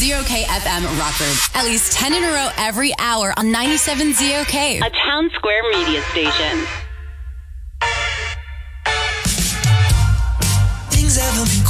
ZOK FM Rockford. At least 10 in a row every hour on 97 ZOK, a town square media station. Things haven't been